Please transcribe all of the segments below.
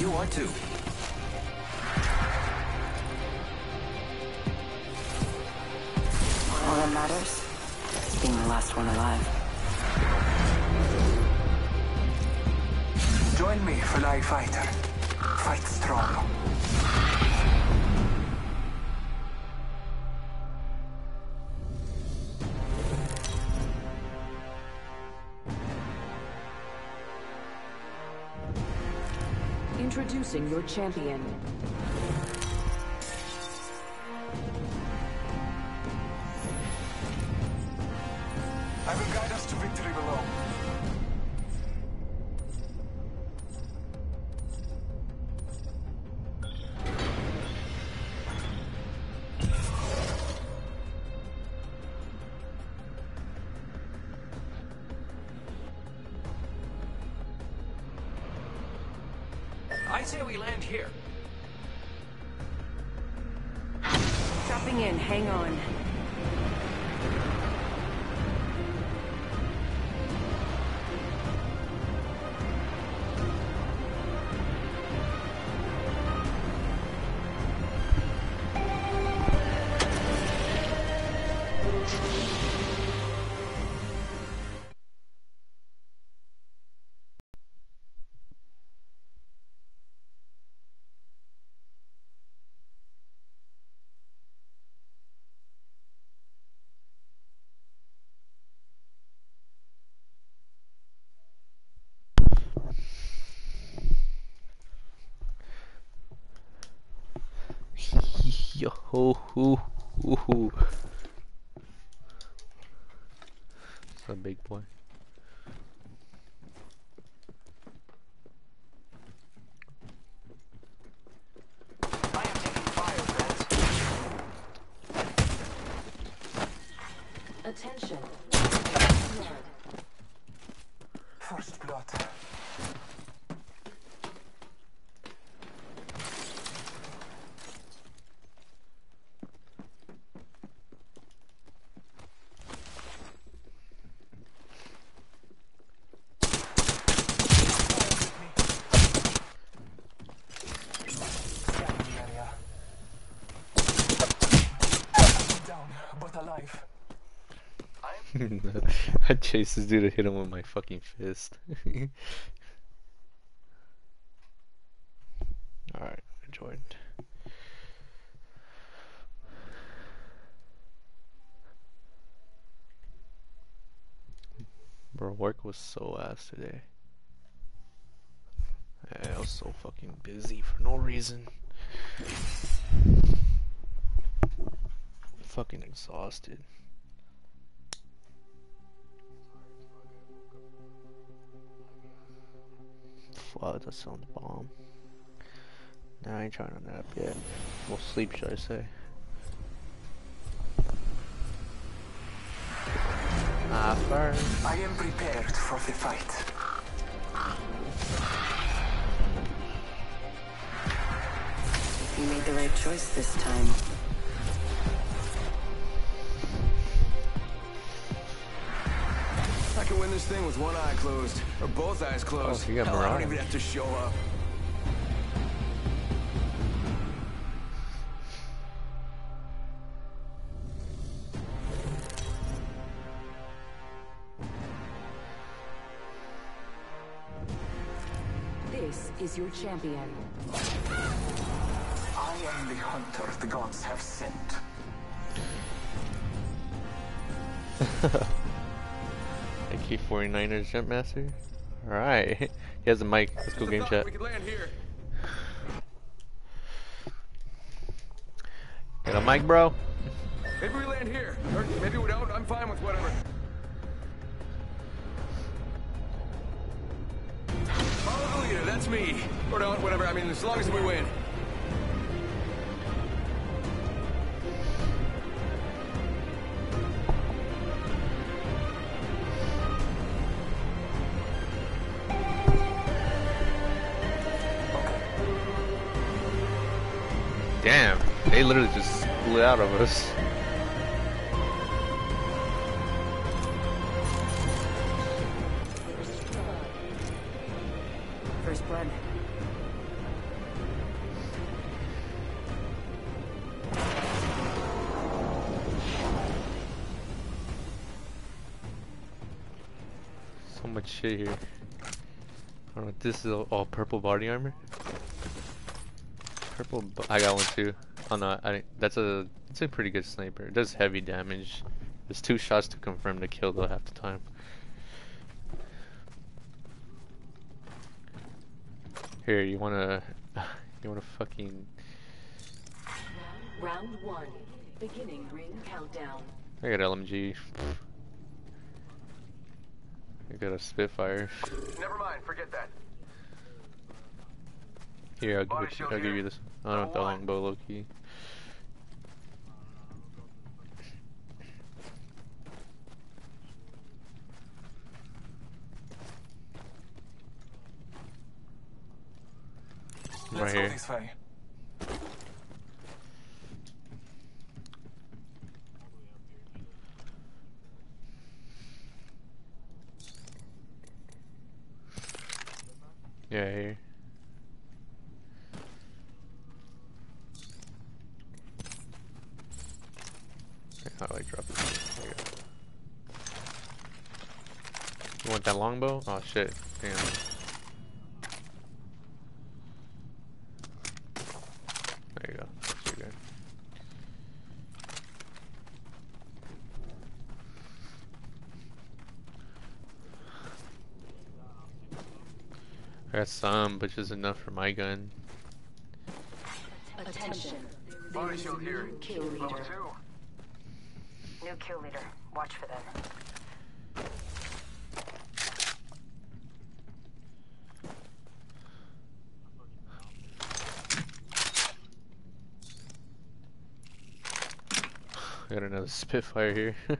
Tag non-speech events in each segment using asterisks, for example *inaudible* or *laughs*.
You are too. All that matters is being the last one alive. Join me, Fly Fighter. Champion. Yo ho ho ho ho. It's a big boy. I am taking fire, friends. Attention. First blood. Scanning area. Down, alive. *laughs* I chased this dude to hit him with my fucking fist. *laughs* Alright, I joined. Bro, work was so ass today. I was so fucking busy for no reason. Fucking exhausted. Fuck, that sounds bomb. Nah, I ain't trying to nap yet. Well, sleep, should I say. Ah, first. I am prepared for the fight. You made the right choice this time. I this thing with one eye closed, or both eyes oh, closed. Oh, you got Hell, I don't even have to show up. This is your champion. I am the hunter the gods have sent. *laughs* AK 49ers Jump Master? Alright. *laughs* He has a mic. Let's go game chat. We could land here. Got a mic, bro? Maybe we land here, or maybe we don't. I'm fine with whatever. Follow the leader. That's me. Or don't. Whatever. I mean, as long as we win. They literally just split out of us. First blood. So much shit here. I don't know, this is all purple body armor. Purple, I got one too. Oh no, I that's a it's a pretty good sniper. It does heavy damage. There's two shots to confirm the kill though half the time. Here, you wanna *laughs* you wanna fucking Round one. Beginning ring countdown. I got LMG. I got a Spitfire. Never mind, forget that. Here, I'll give, it, I'll give you this. I don't have the Level one. longbow low key. Right go here. this way. Yeah, here. How do I drop it? There you. You want that longbow? Oh shit. Damn. There you go. That's pretty good. I got some, but just enough for my gun. Attention. Body There is a shield here. new kill Level leader. two. New kill leader. Watch for them. *sighs* Got another Spitfire here. *laughs*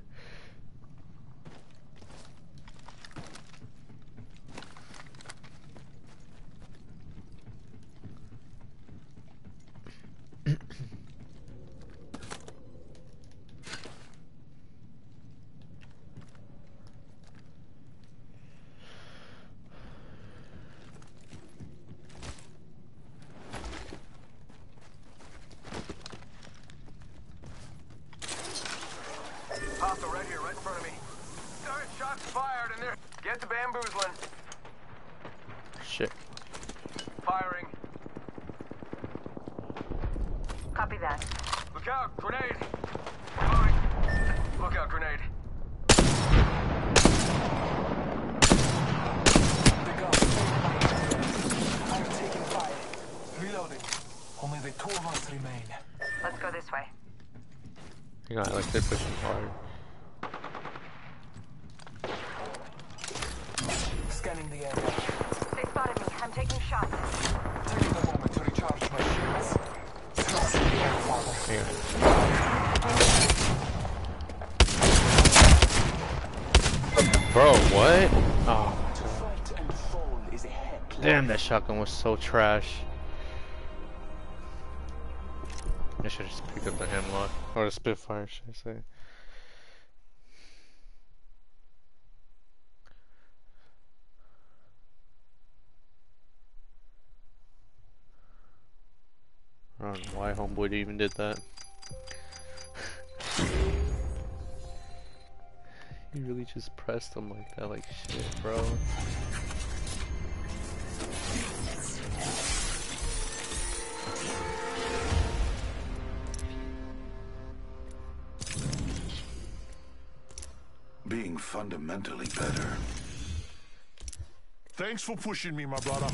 Hostile right here, right in front of me. Start shots fired and they're... Get to bamboozling. Shit. Firing. Copy that. Look out, grenade. Loading. Look out, grenade. The gun. I'm taking fire. Reloading. Only the two of us remain. Let's go this way. Hang on, like they're pushing hard. Scanning the area. They spotted me. I'm taking shots. Taking a moment to recharge my shields. Trust me, father. Hang on. Bro, what? Oh, damn, that shotgun was so trash. I should have just picked up the Hemlock. Or the Spitfire, should I say. I don't know why Homeboy even did that. He really just pressed him like that, like shit, bro. Being fundamentally better. Thanks for pushing me, my brother.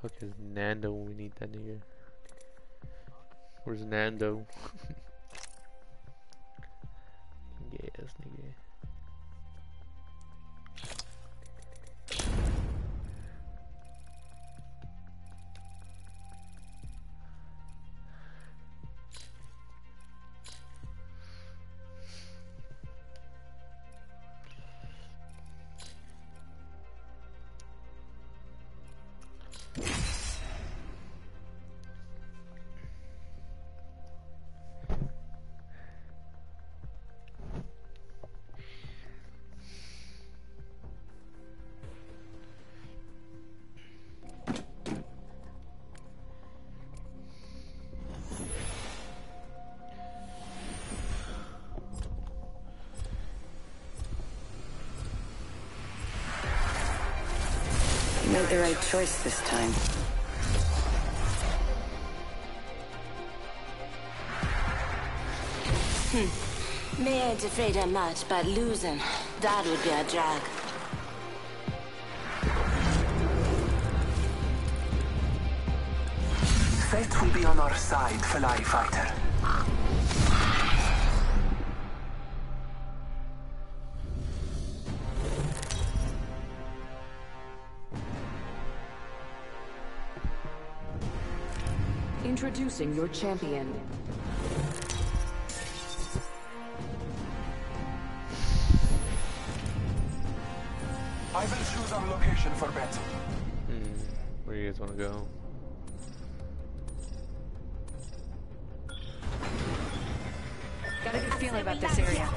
Fuck is Nando when we need that nigga? Where's Nando? yes, *laughs* nigga. Made the right choice this time. Hmm. Me ain't afraid of much, but losing, that would be a drag. Fate will be on our side, Fly Fighter. Introducing your champion. I will choose our location for battle. Hmm. Where you guys want to go? Got a good feeling about this area.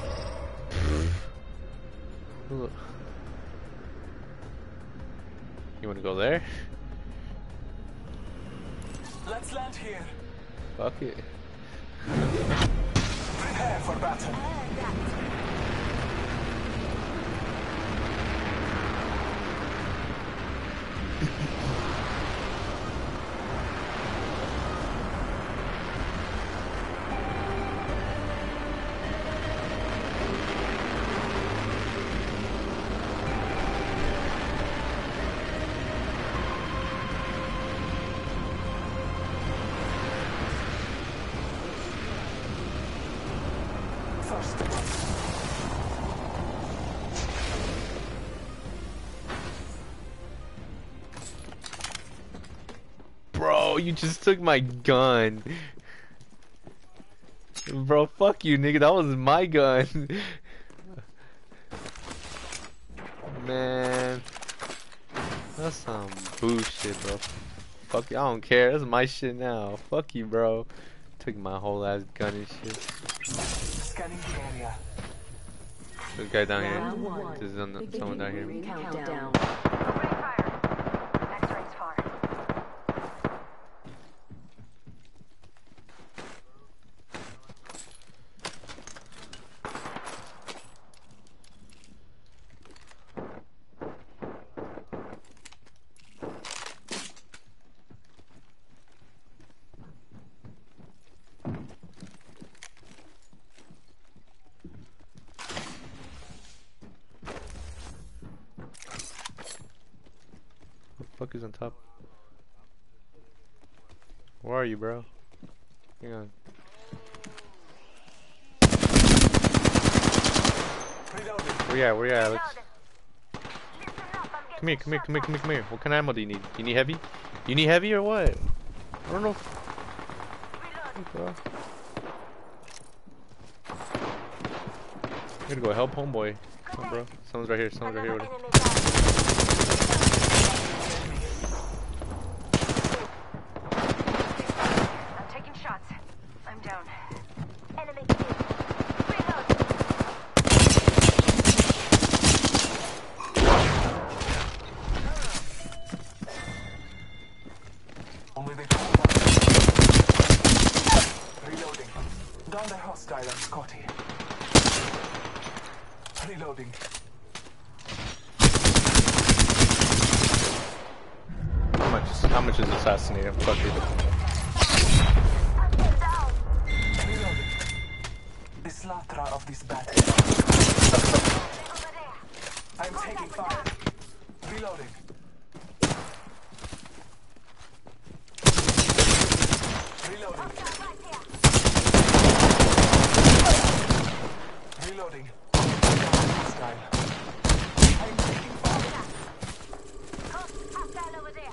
Ooh. You want to go there? Let's land here. Fuck it. Prepare for battle. You just took my gun. Bro, fuck you, nigga. That was my gun. *laughs* Man. That's some bullshit, bro. Fuck you. I don't care. That's my shit now. Fuck you, bro. Took my whole ass gun and shit. scanning the area. This guy down here. one. This is on the, someone down here. countdown. Next ring's far. What the fuck is on top? Where are you, bro? Hang on. Where you at? Where you at, Alex? Come here, come here, come here, come here, come here. What kind of ammo do you need? You need heavy? You need heavy or what? I don't know. Bro. I'm gonna go help homeboy. Come on, bro. Someone's right here. Someone's right here with him. I'm taking shots. I'm down. Enemy killed. Reload. Only the two of us. Reloading. Down the hostile on Scotty. Reloading. How much? How much is assassinating? Fuck. Reloading. The slaughter of this battle. I'm taking fire. Reloading. Reloading. Reloading. Hostile. I'm taking fire. Hostile over there.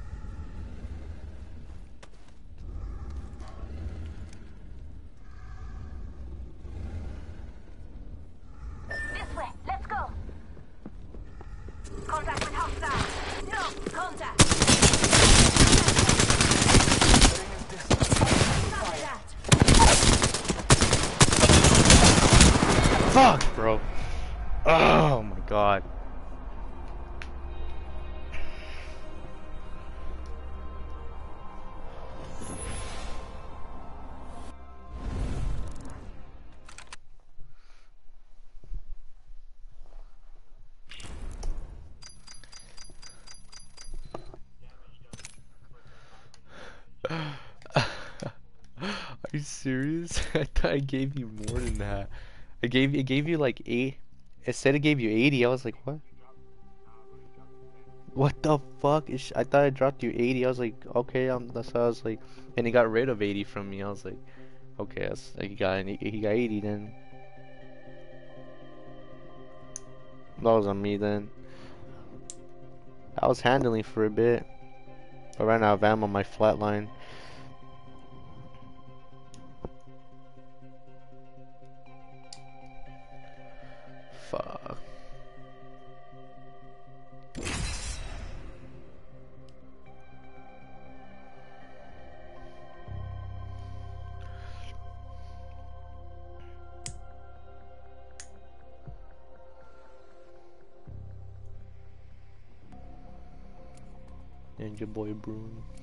serious? *laughs* I thought I gave you more than that. I gave it gave you like eight. It said it gave you 80. I was like, what? What the fuck? Is I thought I dropped you 80. I was like, okay, um, that's how I was like, and he got rid of 80 from me. I was like, okay, that's like he got he got 80 then. That was on me then. I was handling for a bit. I ran out of ammo on my flatline. Fuck. Ninja Boy Bruin.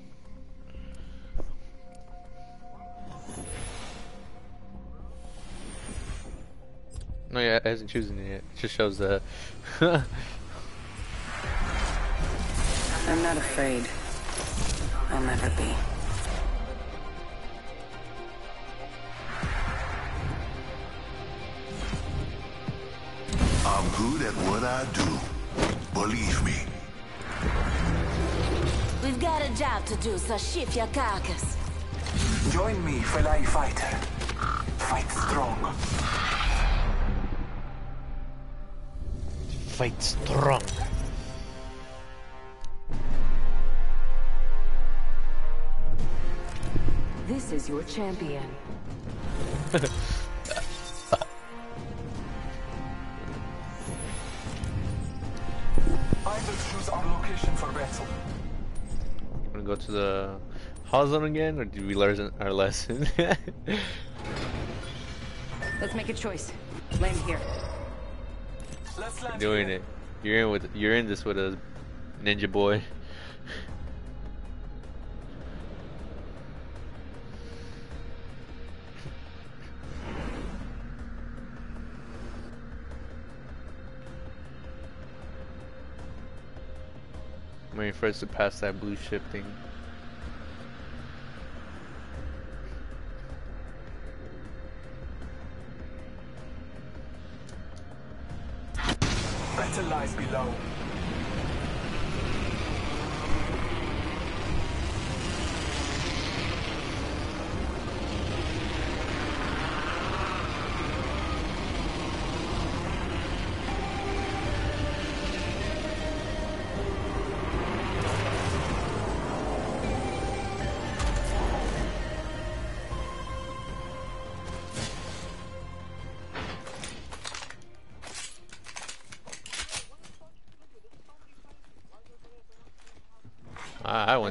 No, yeah, it hasn't chosen it yet. It just shows the. *laughs* I'm not afraid. I'll never be. I'm good at what I do. Believe me. We've got a job to do, so shift your carcass. Join me, fellow fighter. Fight strong. Fight strong. This is your champion. *laughs* I will choose our location for battle. Wanna go to the hall zone again, or did we learn our lesson? *laughs* Let's make a choice. Land here. Doing it. You're in with. You're in this with a ninja boy. I'm *laughs* waiting for us to pass that blue ship thing. Battle lies below.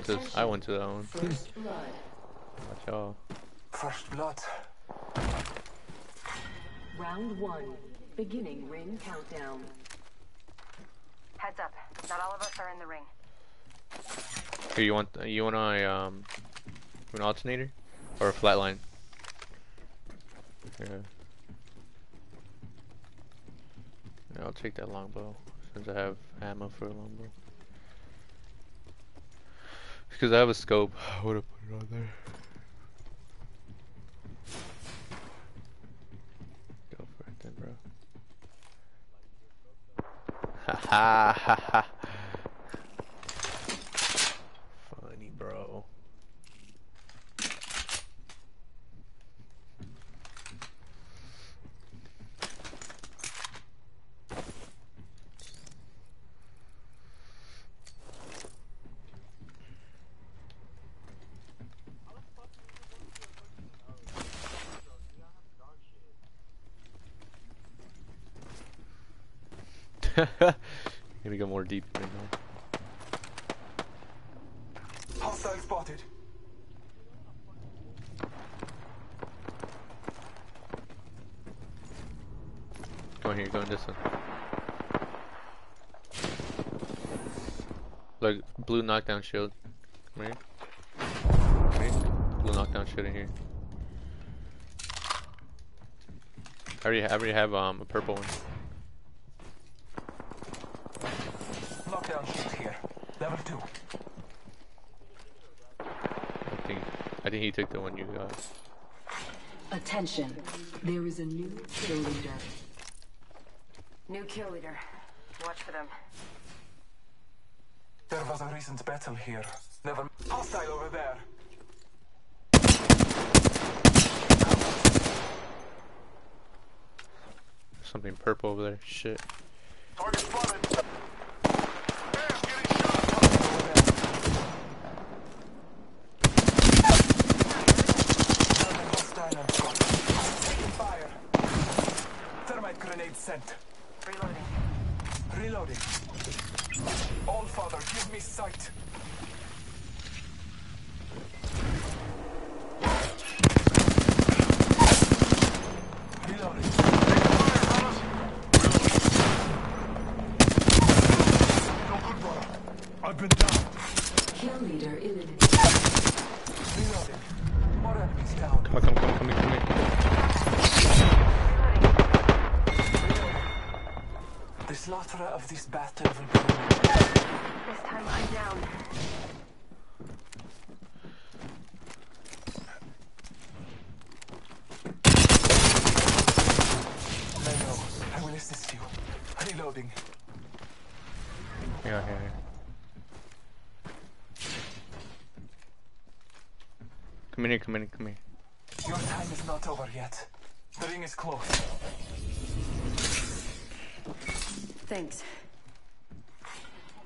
To. I went to that one. First *laughs* blood. Watch y'all. First blood. Round one. Beginning ring countdown. Heads up. Not all of us are in the ring. Here, you want you want a um an alternator or a flatline? Yeah. yeah. I'll take that longbow since I have ammo for a longbow. Because I have a scope, *sighs* I would have put it on there. Go for it then, bro. Ha ha ha ha. Funny, bro. Gonna go more deep right now. Hostile spotted. Go in here, go in this one. Look, blue knockdown shield. Come here. Come here. Blue knockdown shield in here. I already, I already have um a purple one. Knockdown shield here. Level two. I think I think he took the one you got. Attention. There is a new kill leader. New kill leader. Was battle here. Never. Hostile over there. Something purple over there. Shit. Target spotted. Bam, getting shot. Another hostile on spot. Taking fire. Thermite grenade sent. Reloading. Reloading. All father, give me sight. Reloading. No good, brother. I've been down. Kill leader eliminated. Reloading. More enemies down. Come on, come on, come on, come on, come on. The slaughter of this battle will be remembered. This time I'm down. Lego, I will assist you. Reloading. Yeah, here, here. Come in come in here. Your time is not over yet. The ring is close. Thanks.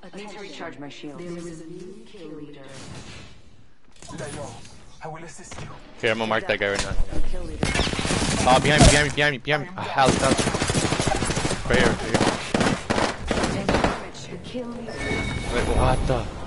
I need to recharge my shield. There is a new kill leader. Lego, I will assist you. Here, I'm gonna mark that guy right now. New. Oh, behind me, behind me, behind me, behind me. Ah, Alex, Alex. Right here, right here. Take damage. The kill leader. Wait, what the?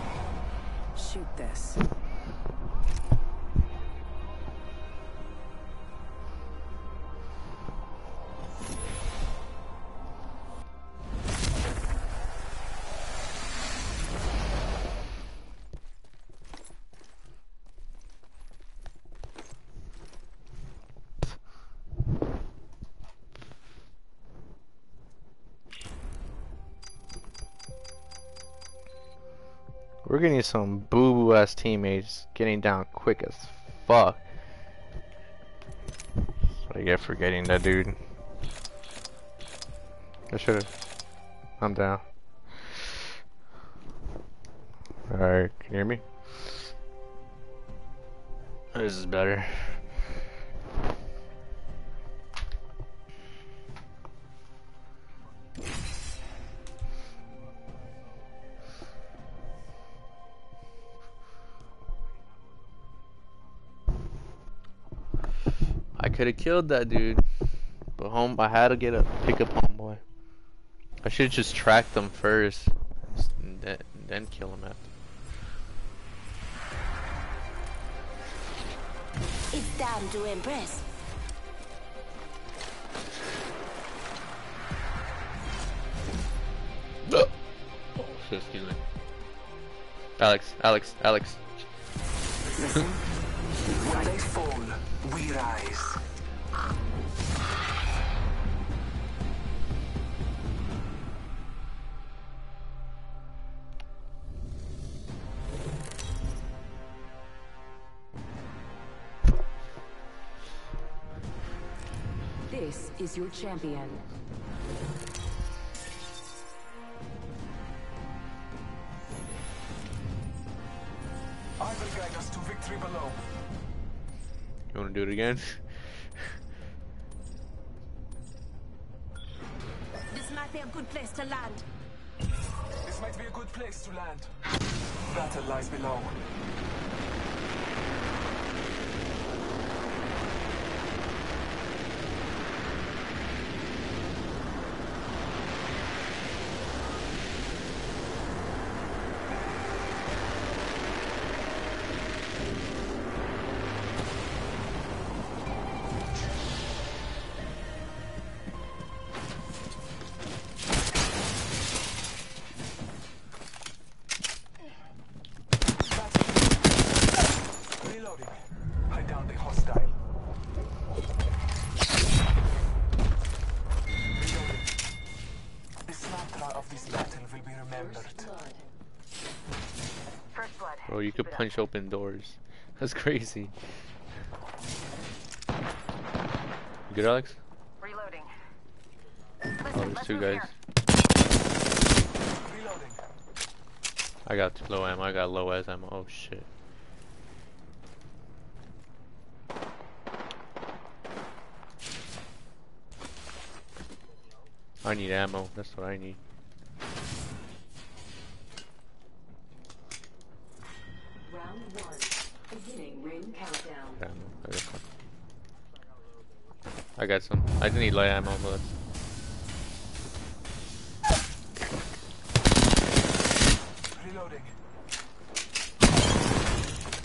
Getting some boo boo ass teammates getting down quick as fuck. That's I get for getting that dude. I should've. I'm down. Alright, can you hear me? This is better. Could have killed that dude, but home I had to get a pick up homeboy. I should just track them first, and then, then kill him after. It's time to impress. Oh, shit, excuse me. Alex, Alex, Alex. When they fall, we rise. This is your champion. Again? This might be a good place to land. This might be a good place to land. Battle lies below. Punch open doors. That's crazy. You good, Alex? Reloading. Oh, there's two guys. Reloading. I got low ammo. I got low as ammo. Oh shit. I need ammo. That's what I need. Round one. Beginning ring countdown. Ammo. I got some. I got some. I just need light ammo, but that's Reloading.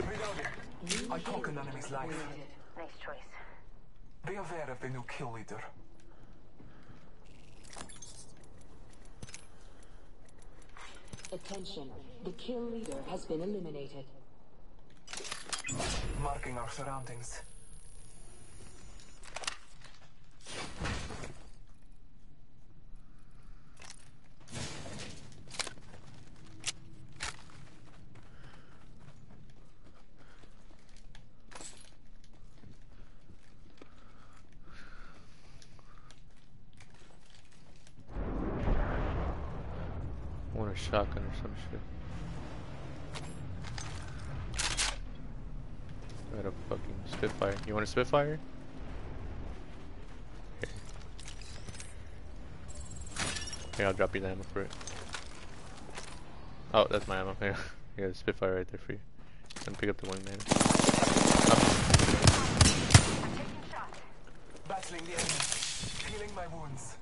Reloading. I took an enemy's life. Nice choice. Be aware of the new kill leader. Attention. The kill leader has been eliminated. Marking our surroundings. Shotgun or some shit. I got a fucking Spitfire. You want a Spitfire? Here. Here, I'll drop you the ammo for it. Oh, that's my ammo. *laughs* Here, you got a Spitfire right there for you. And pick up the wingman. Battling the enemy. Healing my wounds.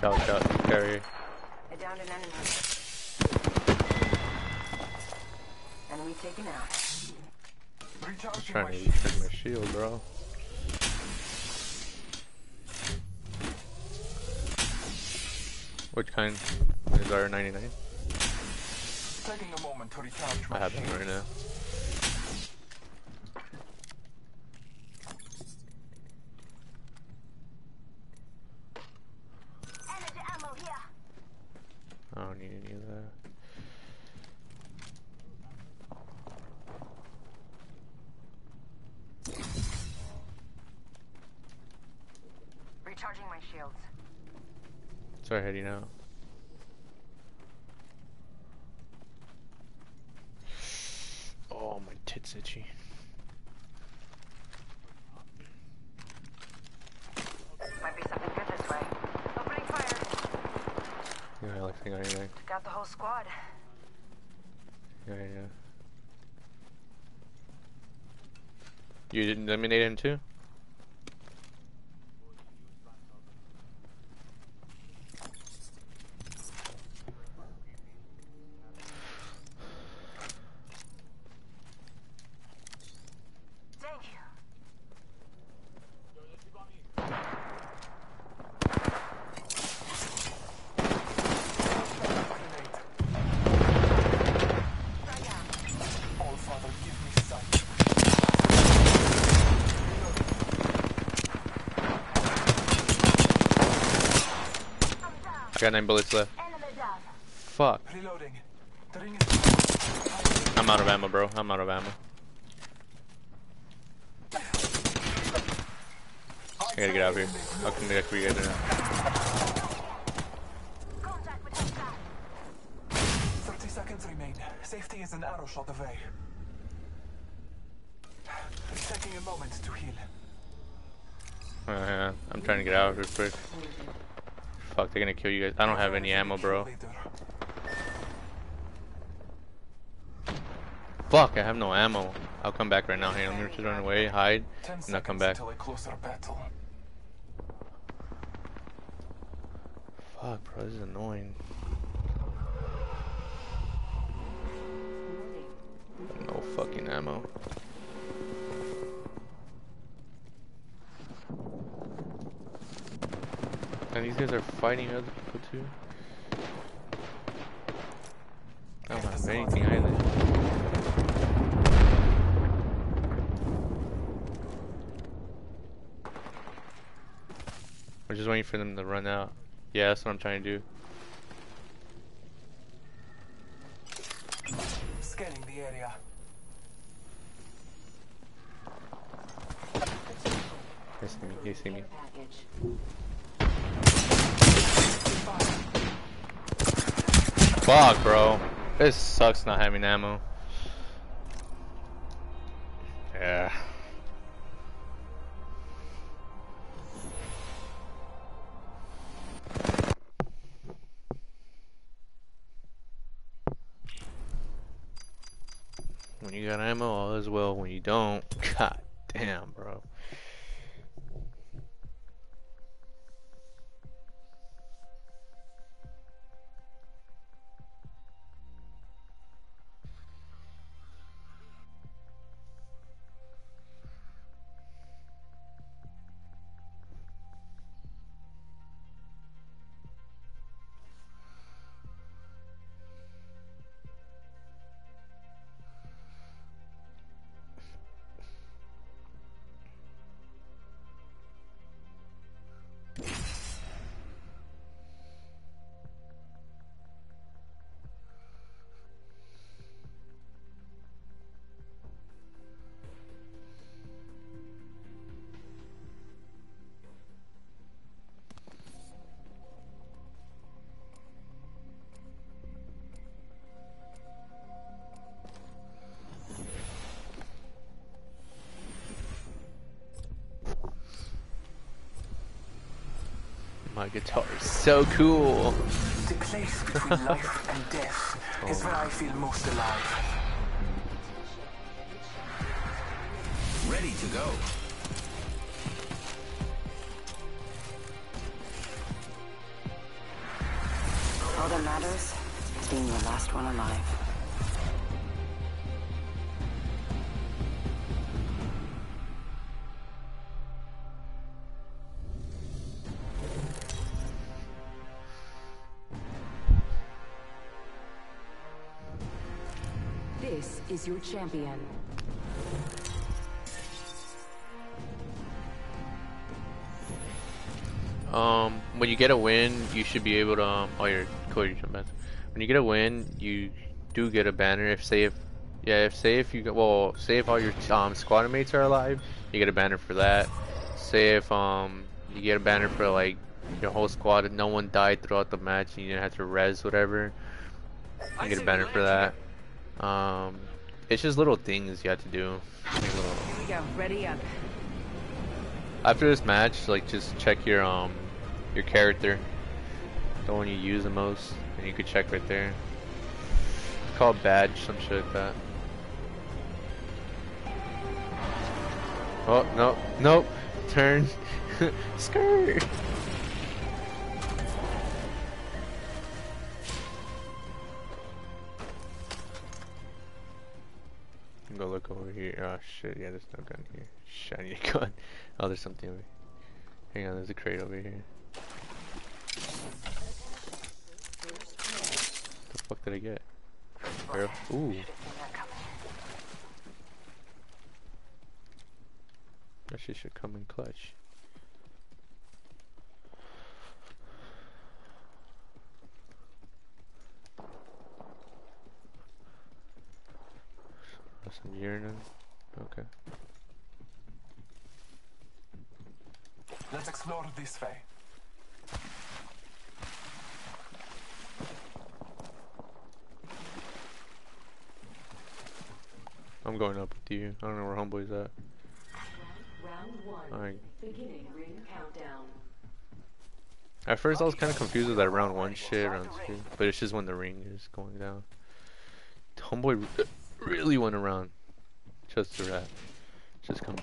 Shout, shout, carrier. I downed an enemy. Enemy taken out. Recharging Trying to shields. recharge my shield, bro. Which kind is R99? Taking a moment to recharge my I have them right now. I don't need any of that. Recharging my shields. Start heading out. Oh, my tits itchy. Might be something good this way. Opening fire. Yeah, I like think anything. Took out the whole squad. Yeah, yeah. You didn't eliminate him too? Thank you. All Father, give me sight. I got nine bullets left. Fuck. Reloading. The ring is I'm out of ammo, bro. I'm out of ammo. I gotta get out of here. I'll come back for you guys now. Thirty seconds remain. Safety is an arrow shot away. Taking a moment to heal. Uh, yeah, I'm trying to get out real quick. They're gonna kill you guys. I don't have any ammo, bro. Fuck, I have no ammo. I'll come back right now. Here, let me just run away, hide, and I'll come back. Fuck, bro, this is annoying. No fucking ammo. And these guys are fighting other people too. I don't have anything either. We're just waiting for them to run out. Yeah, that's what I'm trying to do. Scanning the area. He see me. He see me. Fuck, bro. This sucks not having ammo. Yeah. When you got ammo, all is well. When you don't, *laughs* god damn, bro. My guitar is so cool. The place between *laughs* life and death is where I feel most alive. Ready to go. All that matters is being the last one alive. Is your champion. Um, when you get a win, you should be able to. Um, oh, you're cool. You're. When you get a win, you do get a banner. If say if, yeah, if say if you well, say if all your um squad mates are alive, you get a banner for that. Say if um you get a banner for like your whole squad and no one died throughout the match, and you didn't have to res whatever. I You get a banner for that. Um, it's just little things you have to do. Like little- Here we go. Ready up. After this match, like just check your um your character, the one you use the most, and you could check right there. It's called badge, some shit like that. Oh no, nope, *laughs* turn, *laughs* skirt. Go look over here. Oh shit, yeah, there's no gun here. Shiny gun. Oh, there's something over here. Hang on, there's a crate over here. What the fuck did I get? Where? Ooh. That shit should come in clutch. Some urine. Okay. Let's explore this way. I'm going up with you. I don't know where homeboy's at. Round one. Alright. Beginning ring countdown. At first I was kind of confused with that round one shit, round two. But it's just when the ring is going down. Homeboy r- really went around. Just to rat. Just come.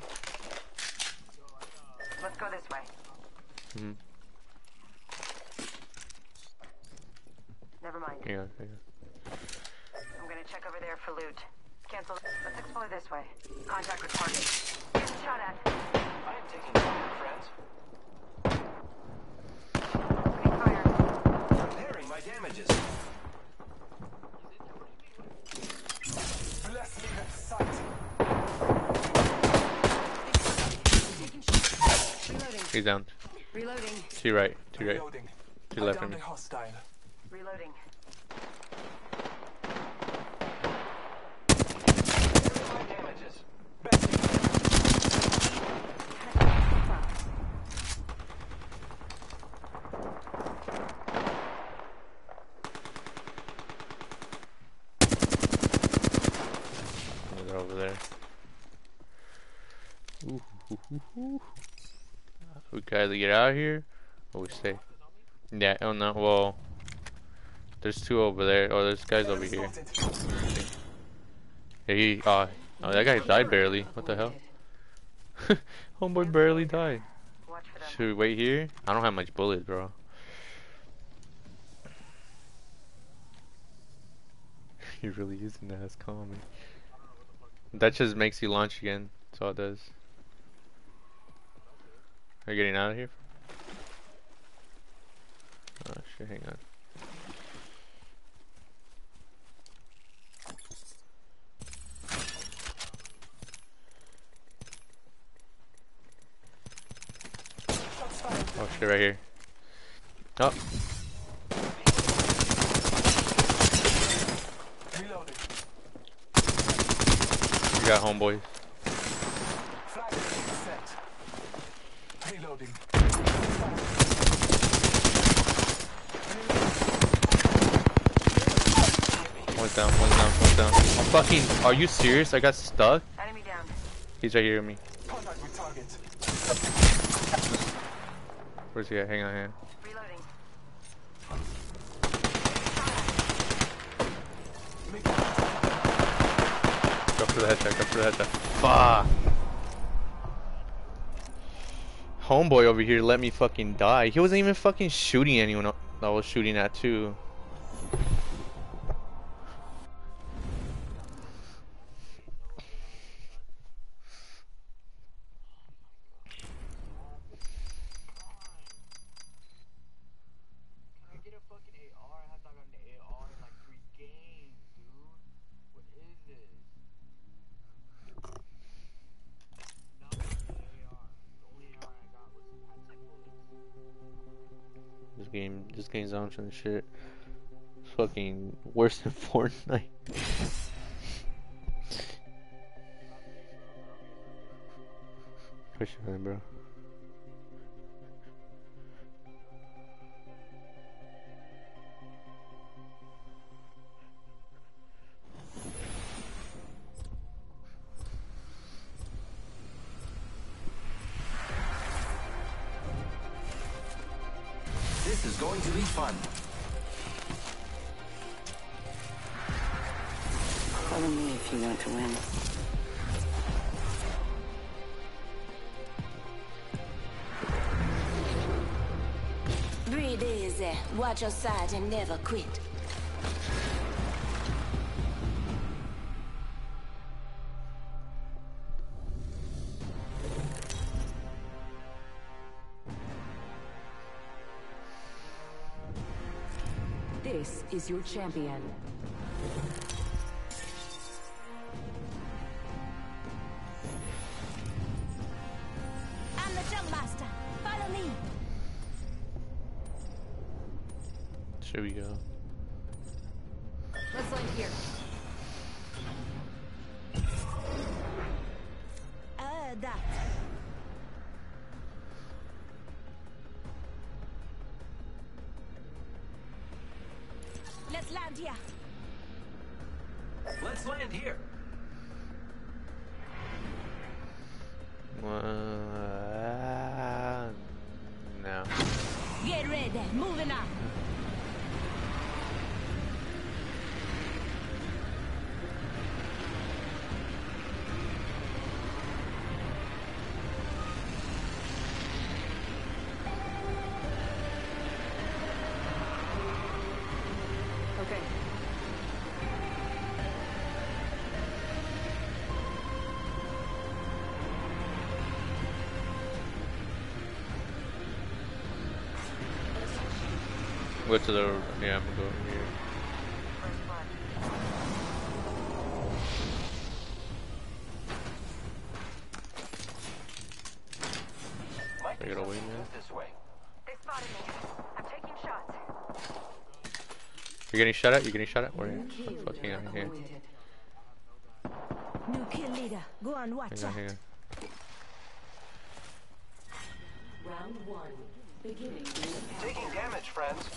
Let's go this way. Mm-hmm. Never mind. Hang on, hang on. I'm gonna check over there for loot. Cancel. Let's explore this way. Contact with target. Getting shot at. I am taking fire, friends. Opening fire. Repairing my damages. He's down. Reloading. Two right, Two right. Two left for me. Hostile. Reloading. Over there. Ooh, ooh, ooh, we can either get out of here or we stay. Yeah, oh no, well. There's two over there. Oh, there's guys over here. Spotted. Yeah, he, uh, oh, that guy died barely. What the hell? *laughs* Homeboy barely died. Should we wait here? I don't have much bullets, bro. *laughs* he really isn't as common. That just makes you launch again. That's all it does. Are you getting out of here? Oh shit, hang on. Oh shit, right here. Oh, Reloading. you got homeboys. Set. Reloading. One's down, one's down, one's down. I'm fucking, are you serious? I got stuck? Enemy down. He's right here with me. Contact with target. Where's he at? Hang on, hang on. Reloading. Go for the headshot, go for the headshot. Fuck! Homeboy over here let me fucking die. He wasn't even fucking shooting anyone I was shooting at too. On some shit. It's fucking worse than *laughs* Fortnite. Push it bro. Watch your side and never quit. This is your champion. Moving up. Go to the yeah. I'm gonna go here. It away, man. this way. They spotted me. I'm taking shots. You're getting shot at. You're getting shot at. Where? are you? Fucking out here. New kill leader. Go on, watch Hang on, hang on. Round one. Beginning. Taking damage, friends.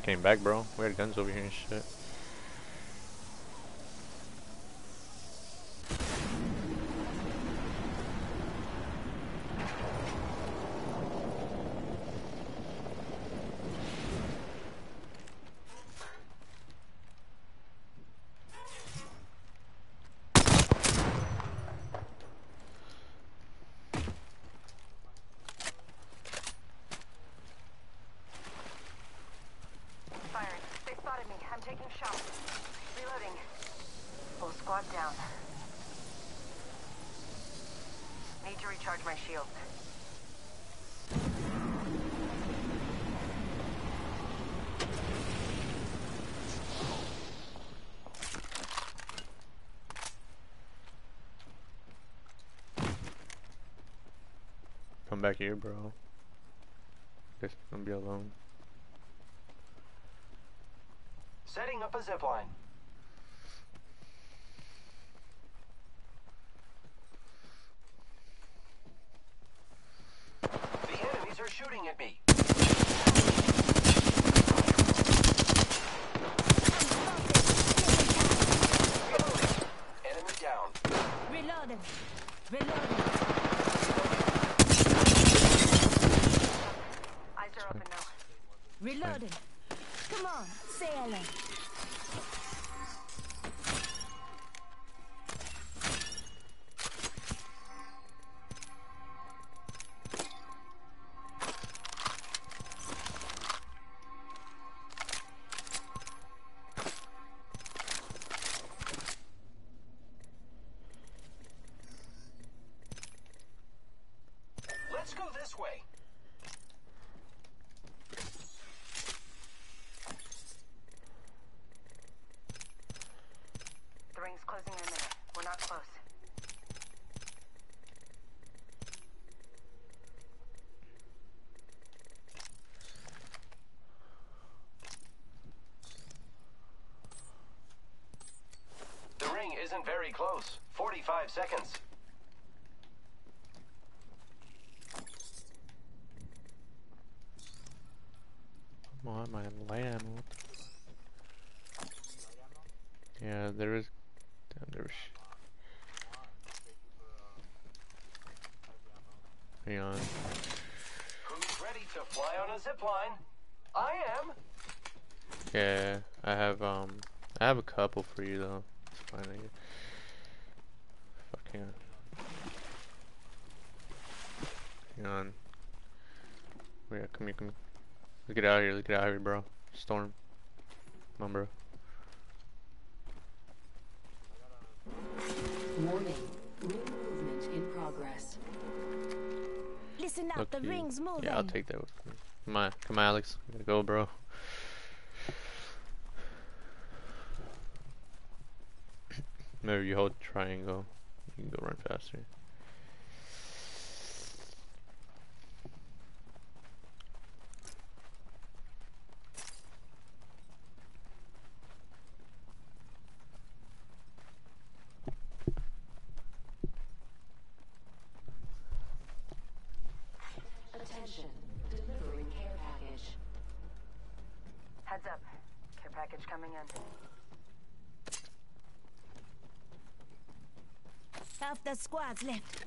came back, bro. We had guns over here and shit. Firing. They spotted me. I'm taking shots. Reloading. Full squad down. Need to recharge my shields. Come back here, bro. Guess I'm gonna be alone. Setting up a zipline. The enemies are shooting at me. Reloading. Enemy down. Reloaded. Reloaded. Eyes are open now. Reloaded. Come on, sailor. Let's 45 seconds. Come on, my light ammo. Yeah, there is. Damn, there was. Hang on. Who's ready to fly on a zipline? I am. Yeah, I have um, I have a couple for you though. It's fine. I guess. Fucking. Hang on. Yeah, come here, come here. Let's get out of here. Let's get out of here, bro. Storm. Come on, bro. Warning. Ring movement in progress. Listen up, Look the ring's moving. Yeah, I'll take that with me. Come on, come on, Alex. Gotta go, bro. *coughs* Maybe you hold triangle, you can go run faster. Attention. Delivering care package. Heads up. Care package coming in. Half the squad's left.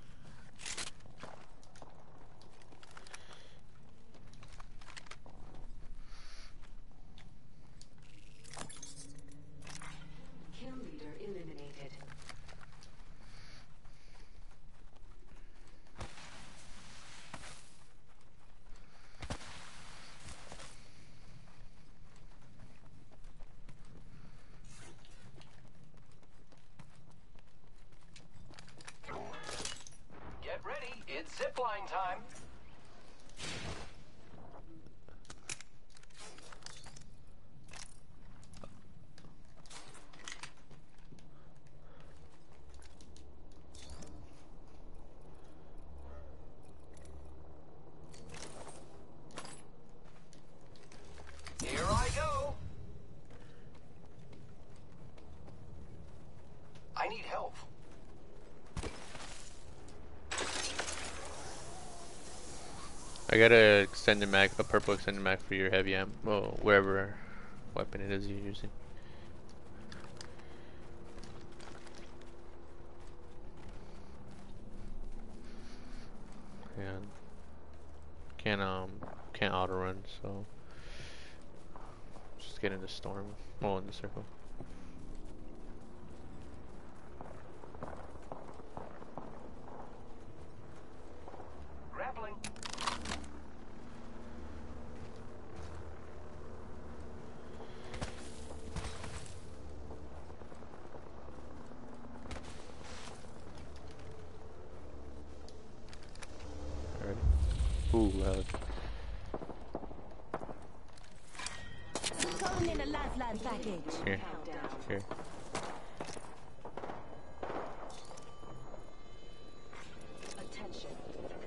time. I got a extended mag, a purple extended mag for your heavy ammo, well, wherever weapon it is you're using. And can't um can't auto run, so just get in the storm, well in the circle. Grappling. Alright. Ooh, loud. Calling in a lifeline package. Here. Here. Attention.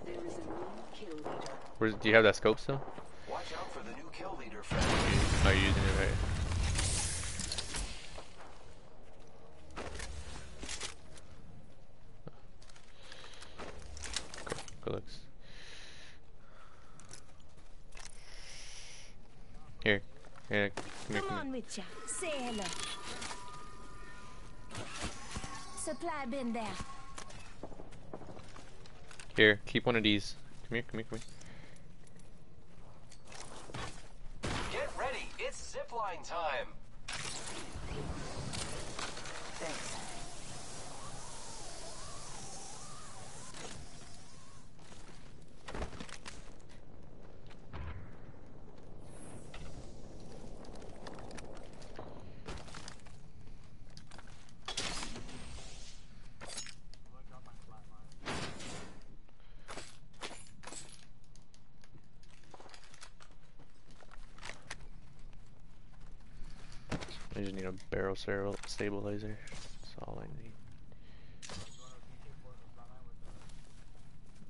There is a new kill leader. Where's, do you have that scope still? Watch out for the new kill leader, friend. Are you using it right? Good, good looks. Here, here, come here, Come come on here. Say hello. Supply bin there. Here, keep one of these. Come here, come here, come here. Get ready. It's zipline time. Thanks. I just need a barrel stabilizer. That's all I need.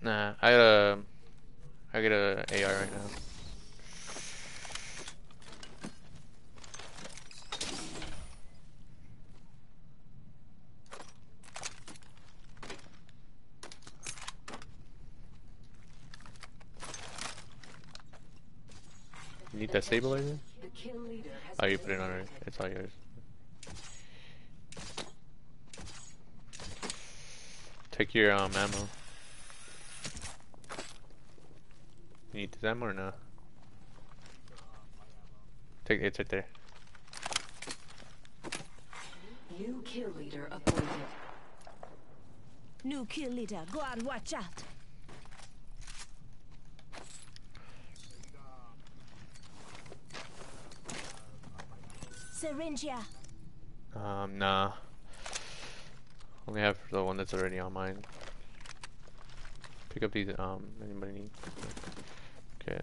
Nah, I got a, I got a AR right now. You need that stabilizer? The kill leader has Oh, you put it on it. It's all yours. Take your um, ammo. You need this ammo or no? Take it's right there. new kill leader appointed. New kill leader. Go on, watch out. Syringe here. Um, nah. Only have the one that's already on mine. Pick up these. Um, anybody need? Okay.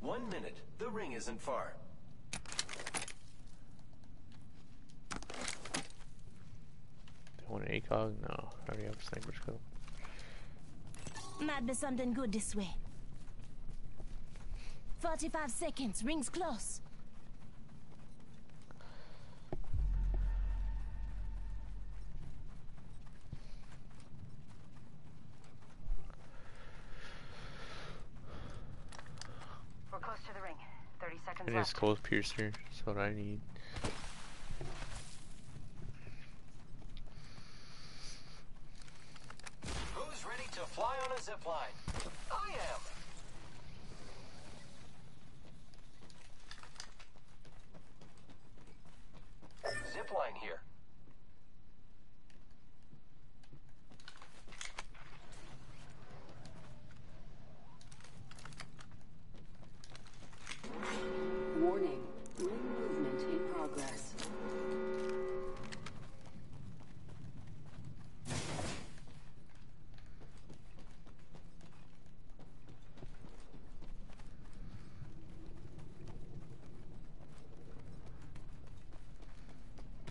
One minute. The ring isn't far. Do I want an ACOG? No, I already have a sniper scope. Might be something good this way. 45 seconds. Rings close. We're close to the ring. 30 seconds I need a skull piercer. That's what I need.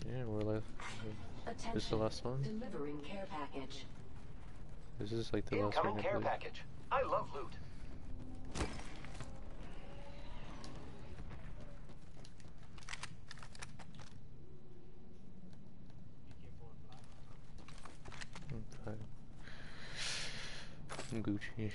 Yeah, we're left. Attention. This is the last one. Delivering care package. This is like the Incoming last one. care package. I love loot. Gucci.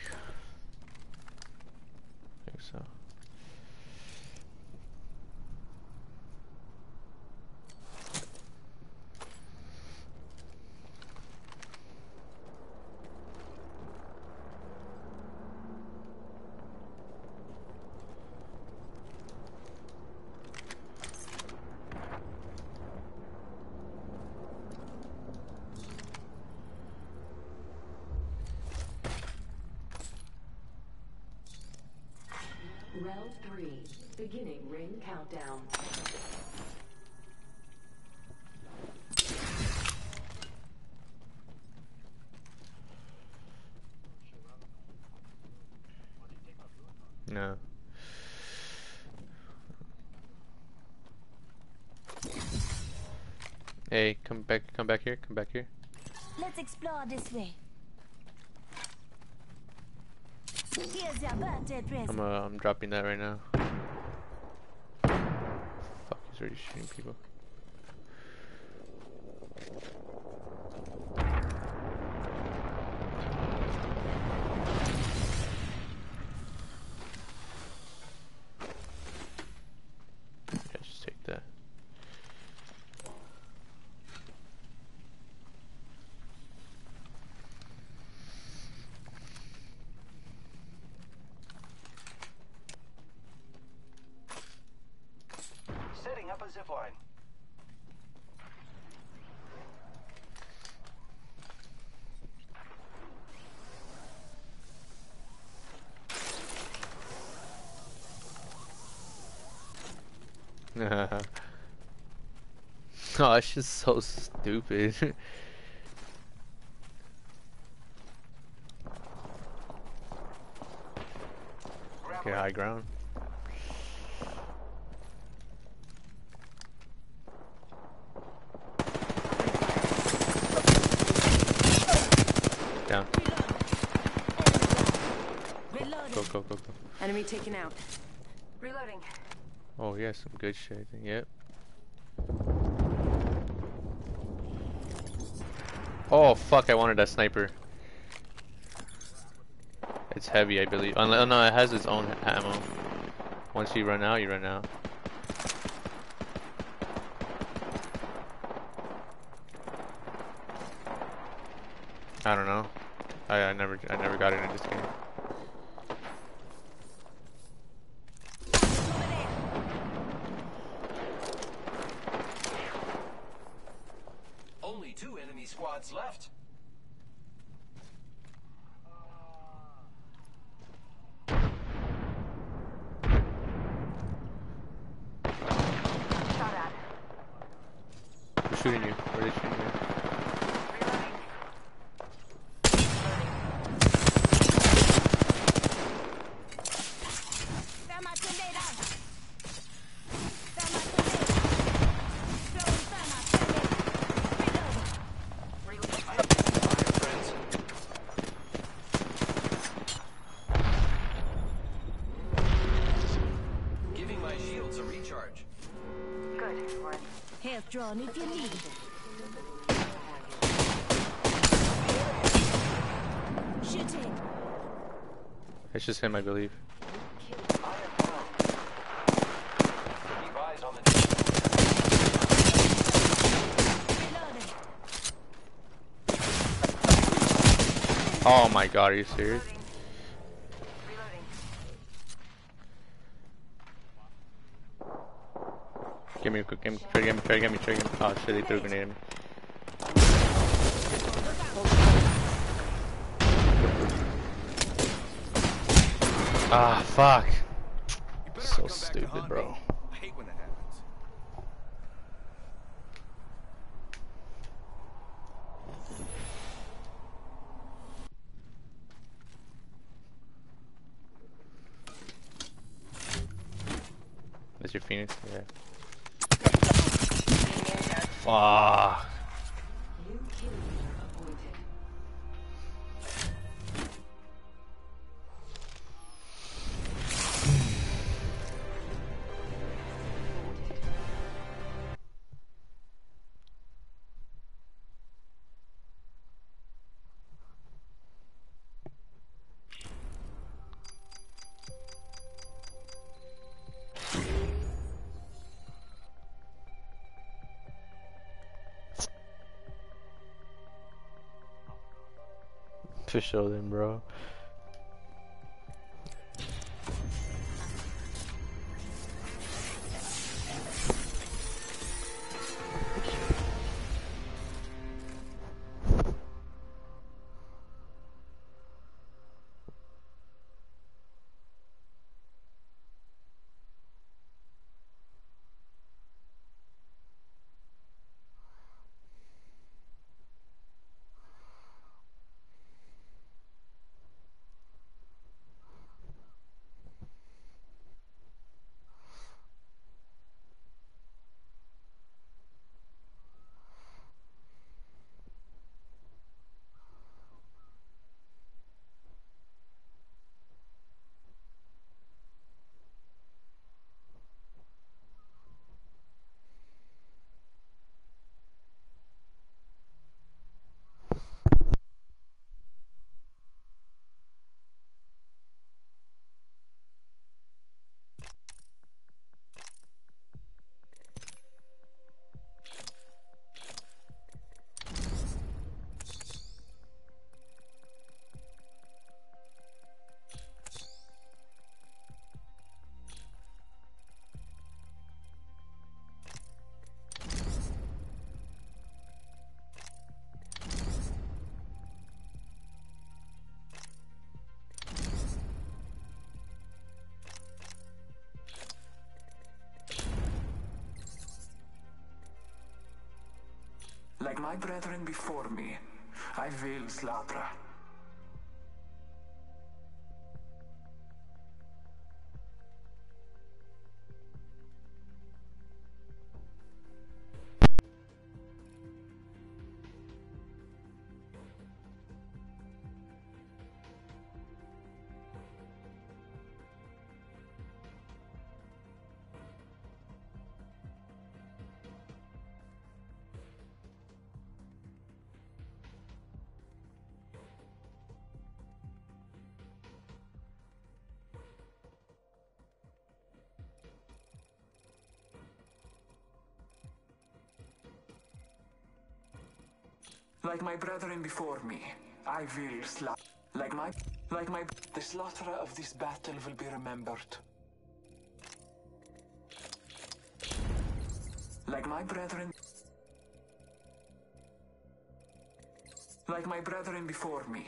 Round three. Beginning ring countdown. No. Hey, come back, come back here, come back here. Let's explore this way. Here's your birthday present. I'm uh, I'm dropping that right now. Fuck, he's already shooting people. Yeah, just take that. Setting up a zipline. *laughs* oh, it's just so stupid. *laughs* okay, high ground. Down. Go, go, go, go. Enemy taken out. Reloading. Oh, yeah, some good shit. Yep. Oh, fuck, I wanted a sniper. It's heavy, I believe. Oh, no, it has its own ammo. Once you run out, you run out. I don't know. I, I never I never got it in this game. Only two enemy squads left. Shot at. Who's shooting you? Where are they shooting you? Reloading. Thermatometer. Thermatometer. Throwing thermatometer. Reloading. Fire, friends. Giving my shields a recharge. Good. We're in. Health drawn if you need. Shooting. It's just him, I believe. Oh my god, are you serious? Give me give me, try to get me, try to get me, try to get me. Oh shit, they threw a grenade at me. Ah, fuck. So stupid, bro. I hate when that happens. That's your Phoenix? Yeah. For sure then, bro. My brethren before me, I will slaughter. Like my brethren before me, I will slaughter. Like my, like my, the slaughterer of this battle will be remembered. Like my brethren, like my brethren before me,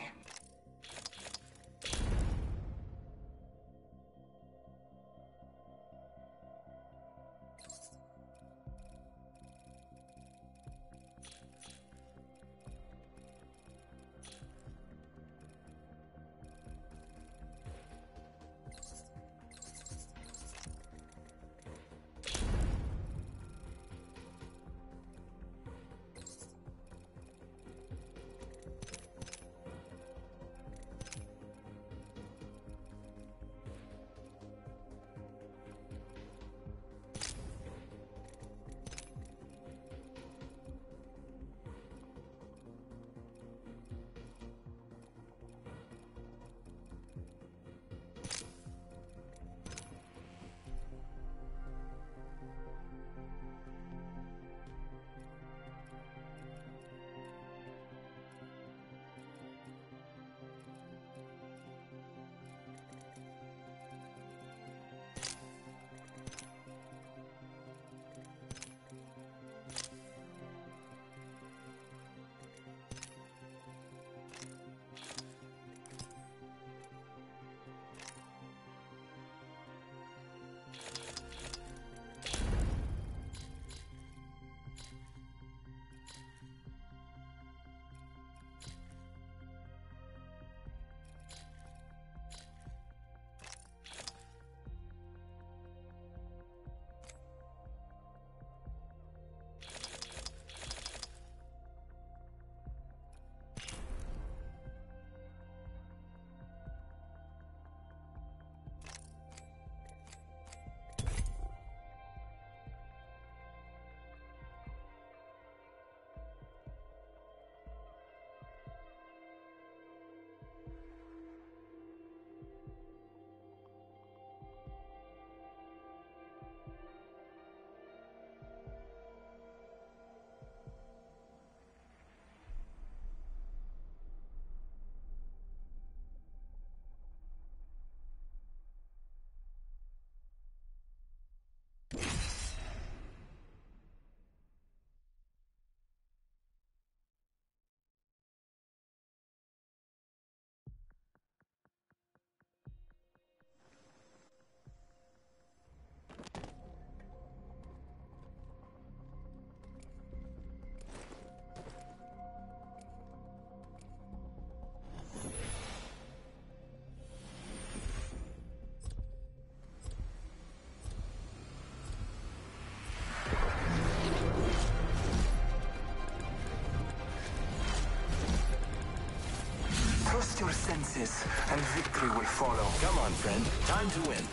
senses, and victory will follow. Come on, friend. Time to win.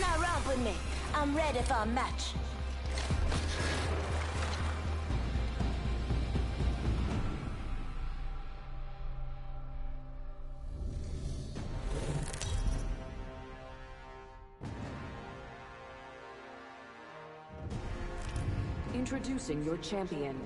Now romp with me. I'm ready for a match. Introducing your champion.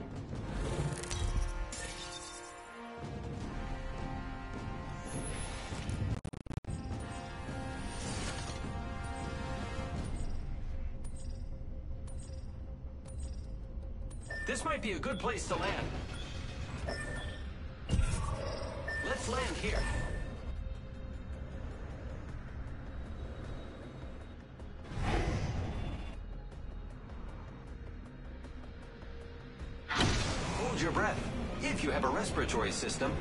This might be a good place to land. Let's land here. Respiratory system,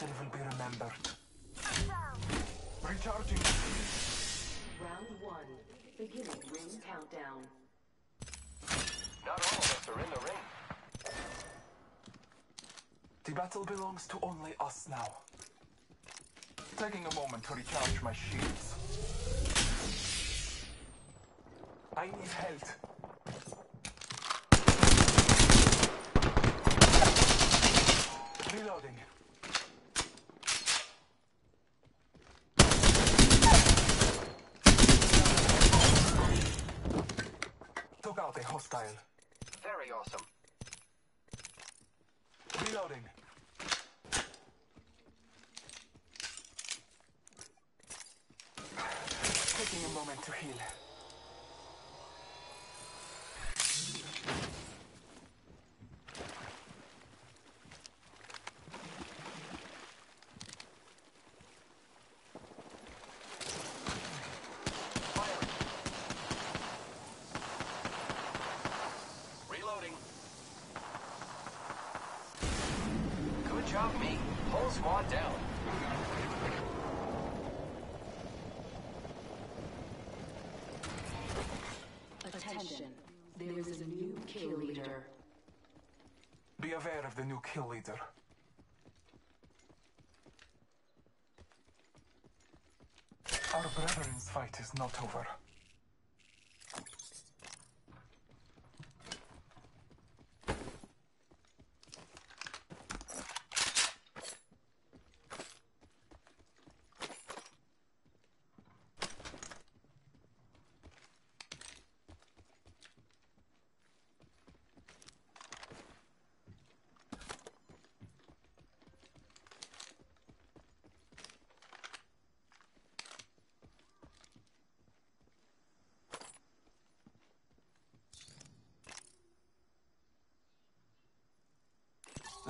this will be remembered. Recharging. Round one. Beginning ring countdown. Not all of us are in the ring. The battle belongs to only us now. Taking a moment to recharge my shields. I need health. Reloading. Took out a hostile. Very awesome. Reloading. Taking a moment to heal. Reloading. Good job, me. Whole squad down. Attention. There is a new kill leader. Be aware of the new kill leader. Our brethren's fight is not over.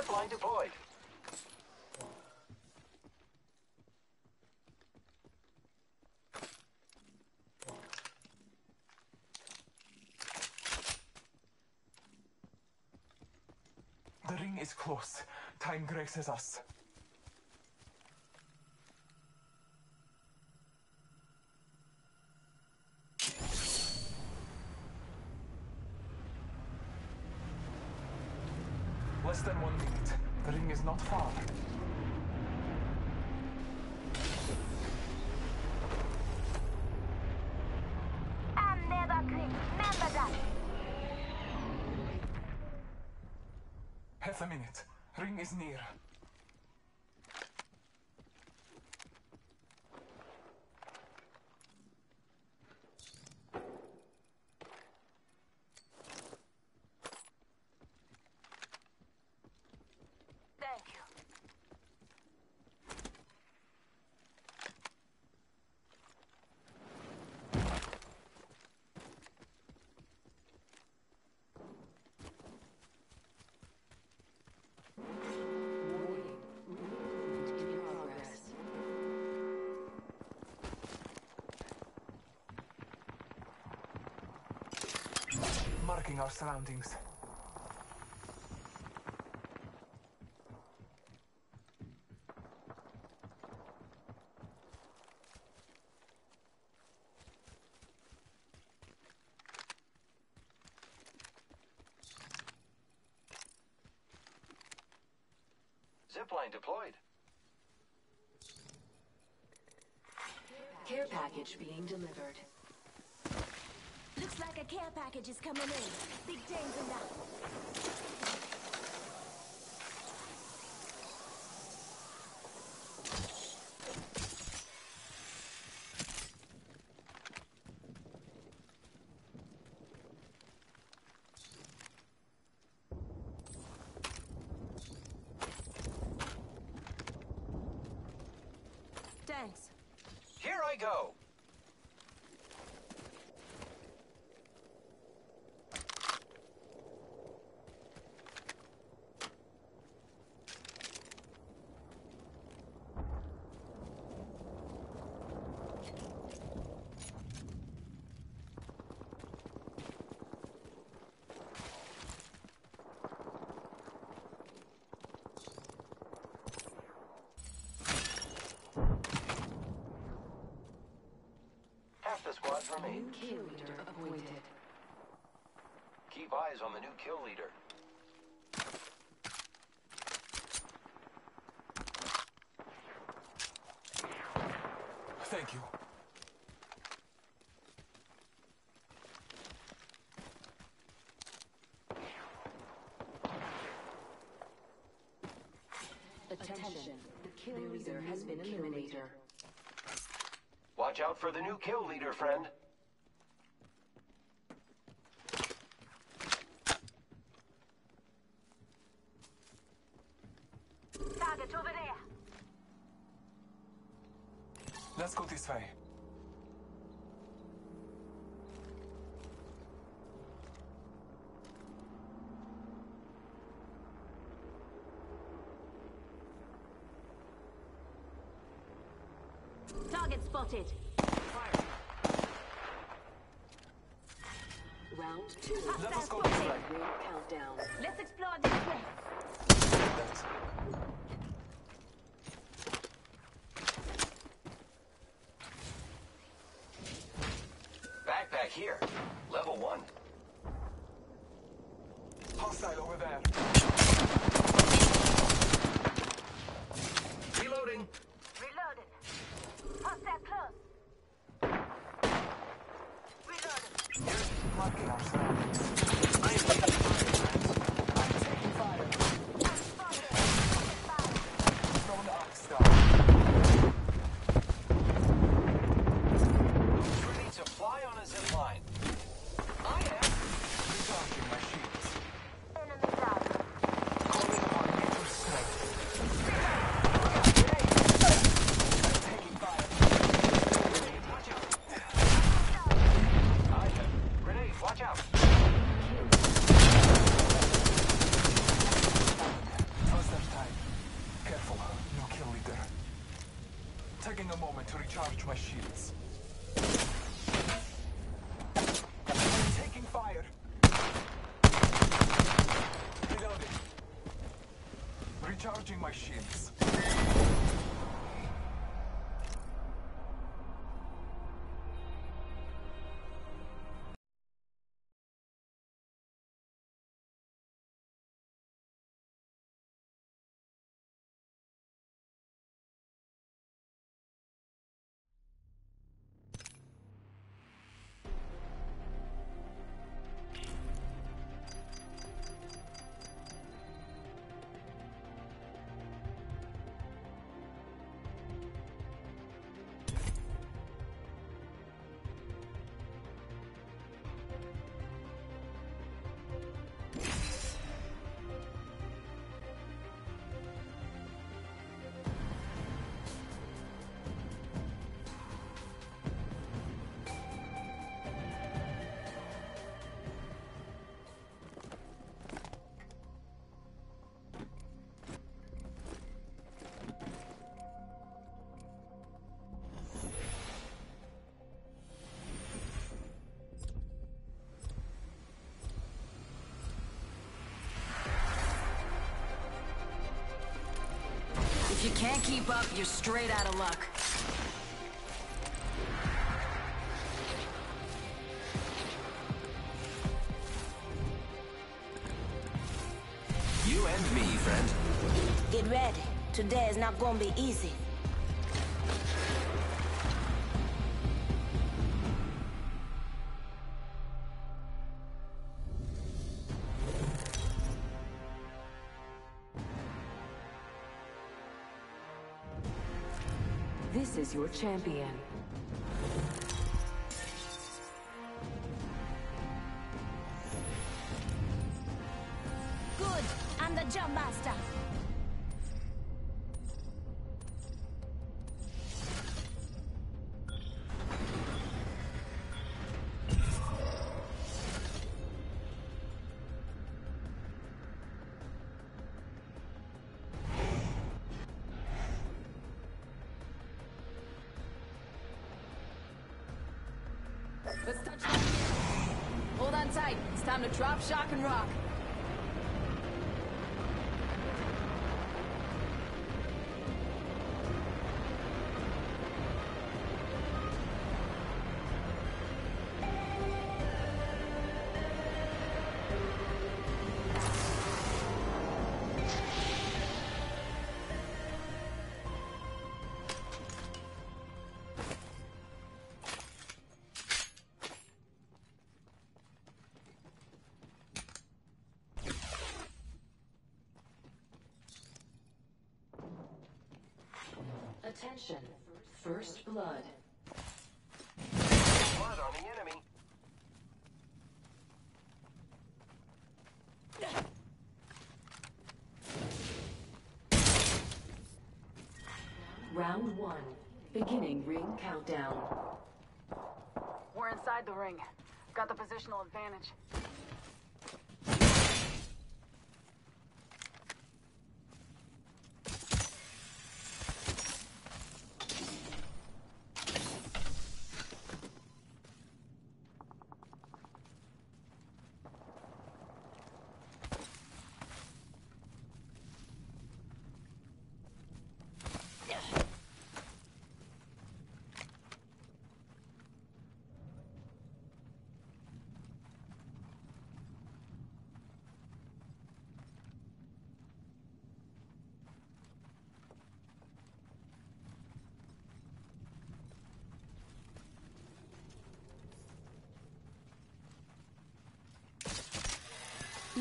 Zipline deployed. The ring is close. Time graces us. Is not far. Half a minute. Ring is near. Thank you. Movement in progress. Marking our surroundings. Zipline deployed. Care package being delivered. Looks like a care package is coming in. Big danger now. Thanks. Here I go. Half the squads New remain. kill leader appointed. Keep eyes on the new kill leader. Thank you. Attention. The kill leader has been eliminated. Out for the new kill leader, friend. Target over there. Let's go this way. Target spotted. Round two. Let us go this way. Countdown. Let's explore this way. That. Backpack here. Level one. Hostile over there. If you can't keep up, you're straight out of luck. You and me, friend. Get ready. Today is not gonna be easy. Your champion. Drop, shock, and rock. Attention. First blood. Blood on the enemy. Round one. Beginning ring countdown. We're inside the ring. Got the positional advantage.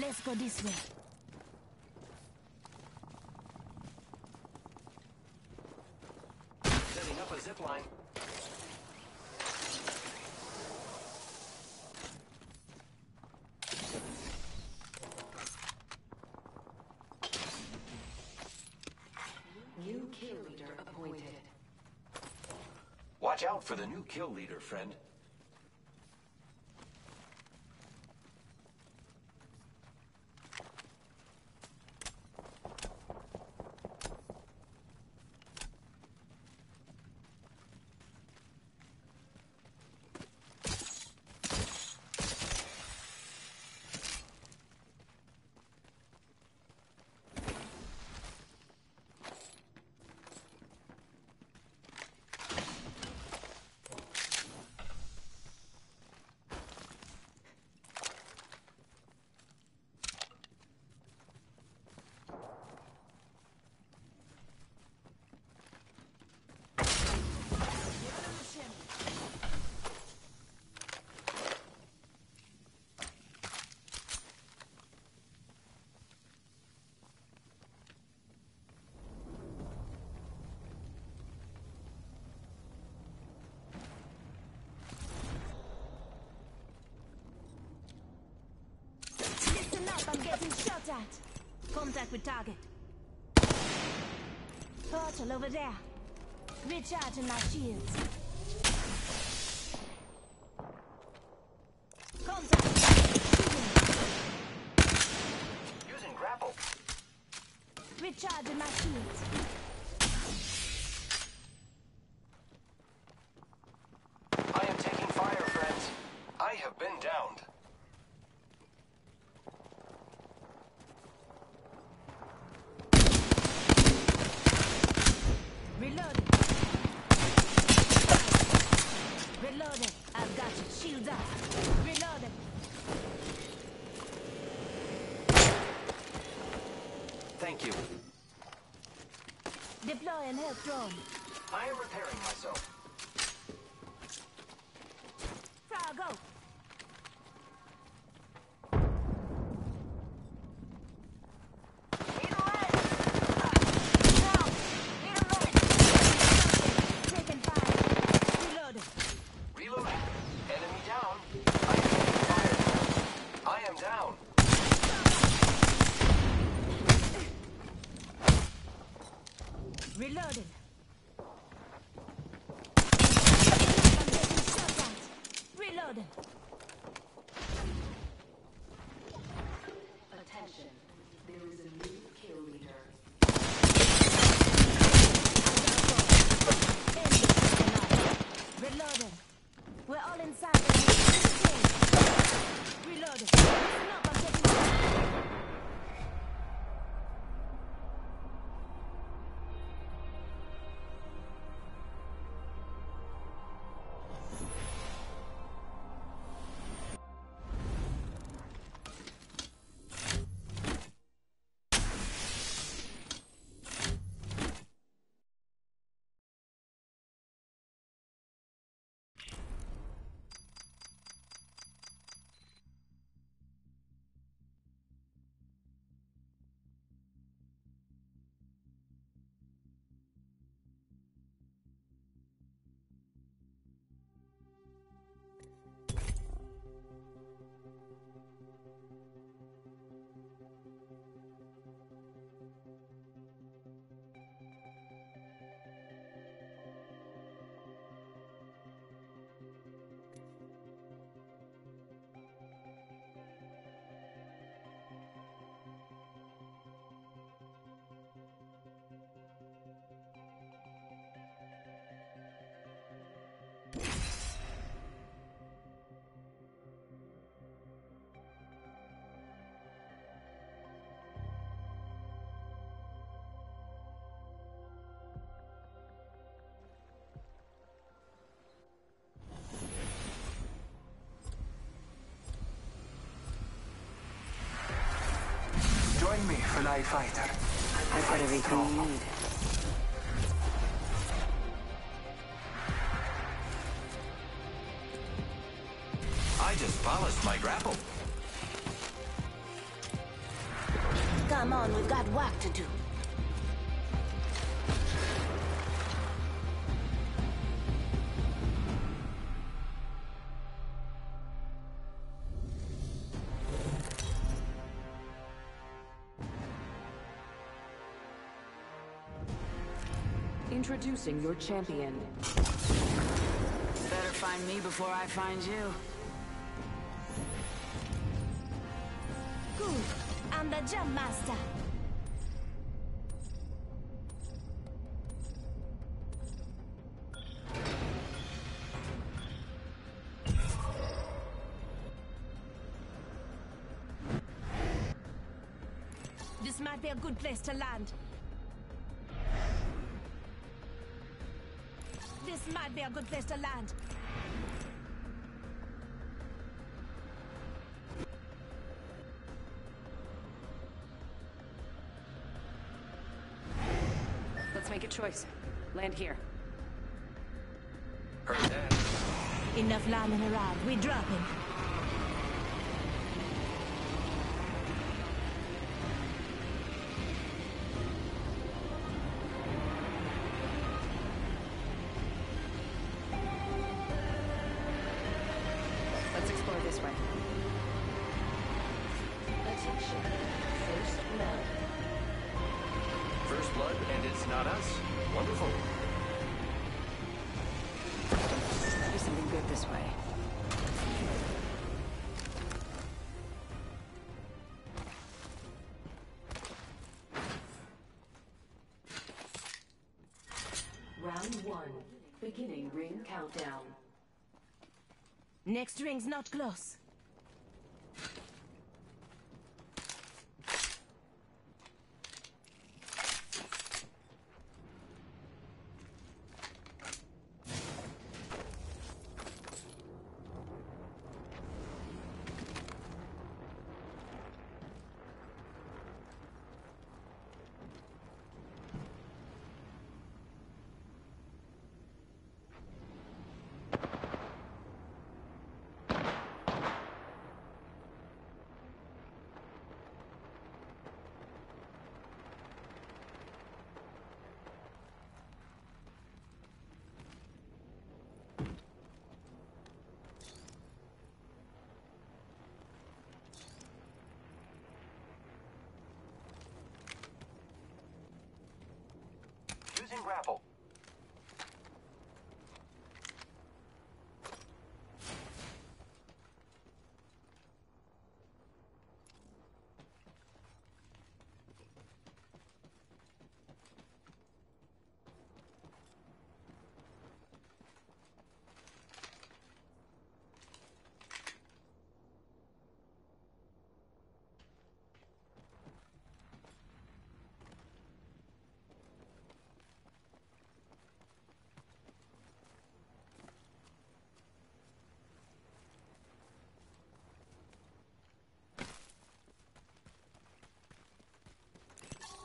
Let's go this way. Setting up a zip line. New kill leader appointed. Watch out for the new kill leader, friend. Getting shot at. Contact with target. Portal over there. Recharging my shields. Contact. Using grapple. Recharging my shields. I am taking fire, friends. I have been downed. Reloading. Reloading. I've got you. Shields up. Reloading. Thank you. Health drone. I am repairing myself. Join me, Fly Fighter. I've got everything you need. I just polished my grapple. Come on, we've got work to do. Introducing your champion. Better find me before I find you. Good. I'm the jump master. This might be a good place to land. Might be a good place to land. Let's make a choice. Land here. Heard that. Enough landing around. We drop dropping. Let's Next ring's not close. Using grapple.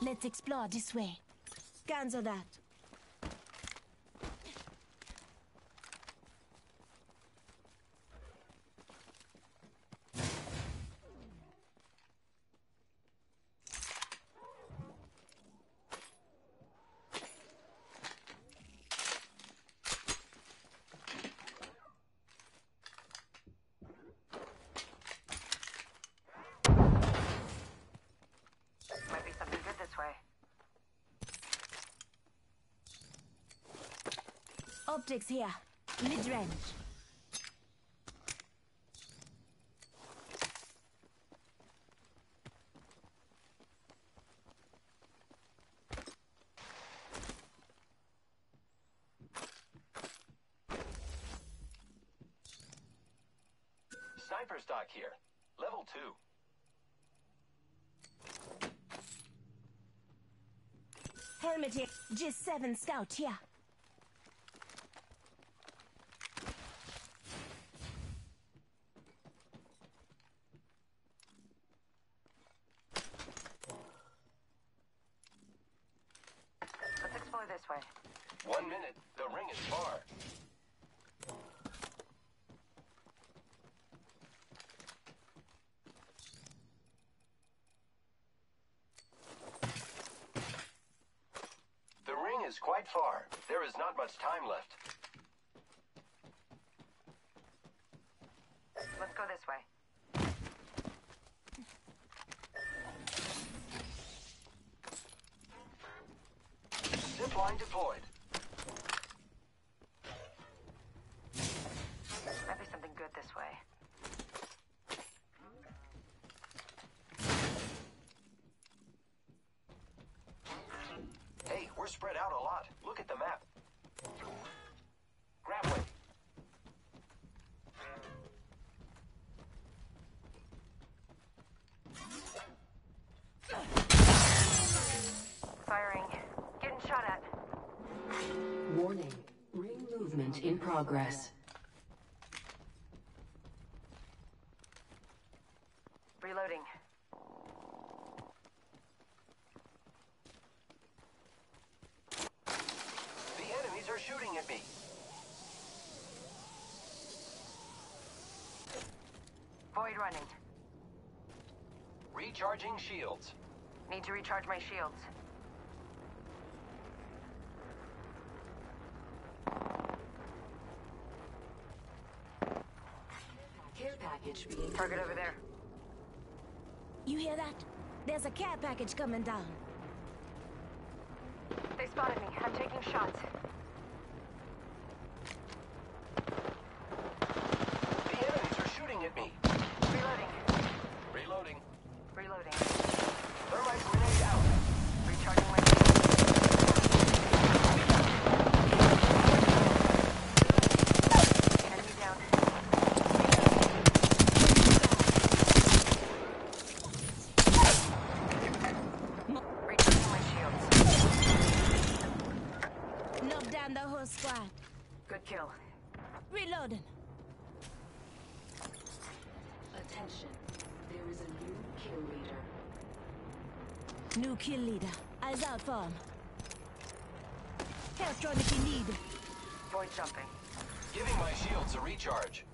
Let's explore this way. Cancel that. Optics here. Mid-range. Sniper stock here. Level 2. Helmet here. G7 scout here. Let's explore this way. One minute. The ring is far. The ring is quite far. Much time left. In progress. Reloading. The enemies are shooting at me. Void running. Recharging shields. Need to recharge my shields. Package being Target over there. You hear that? There's a care package coming down. They spotted me. I'm taking shots. The enemies are shooting at me. Reloading. Reloading. Reloading. Thermite grenade out. Recharging my shield. Enemy down. Recharging my shields. Knock down the whole squad. Good kill. Reloading. Attention. There is a new kill leader. New kill leader. Eyes out drone if you need. Void jumping. Giving my shields a recharge.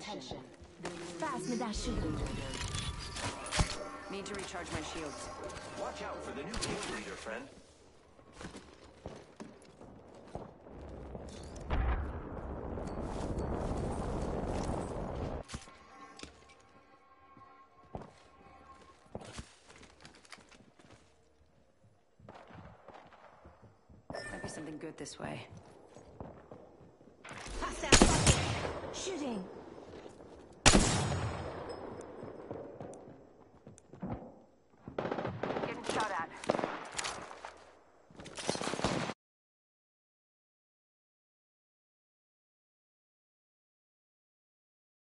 Attention. There is Pass that shield. Need to recharge my shields. Watch out for the new kill leader, friend. Might be something good this way.